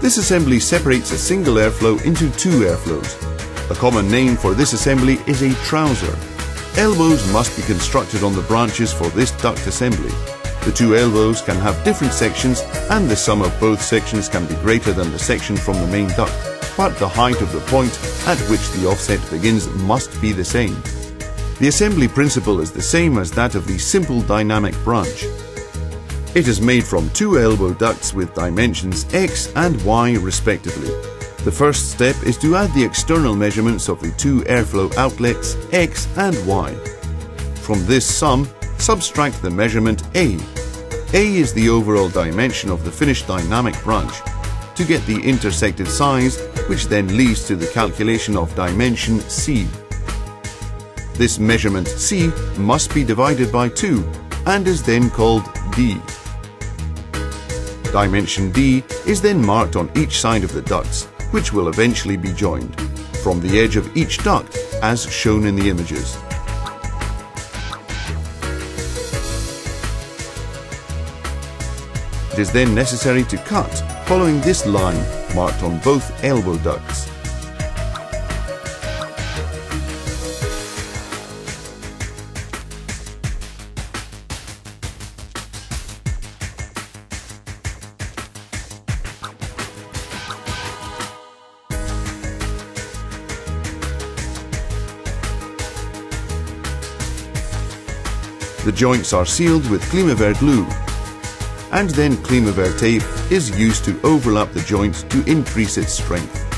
This assembly separates a single airflow into two airflows. A common name for this assembly is a trouser. Elbows must be constructed on the branches for this duct assembly. The two elbows can have different sections and the sum of both sections can be greater than the section from the main duct, but the height of the point at which the offset begins must be the same. The assembly principle is the same as that of the simple dynamic branch. It is made from two elbow ducts with dimensions x and y respectively. The first step is to add the external measurements of the two airflow outlets x and y. From this sum, subtract the measurement a. a is the overall dimension of the finished dynamic branch to get the intersected size, which then leads to the calculation of dimension c. This measurement c must be divided by 2 and is then called d. Dimension D is then marked on each side of the ducts, which will eventually be joined, from the edge of each duct as shown in the images. It is then necessary to cut following this line marked on both elbow ducts. The joints are sealed with Climaver glue and then Climaver tape is used to overlap the joint to increase its strength.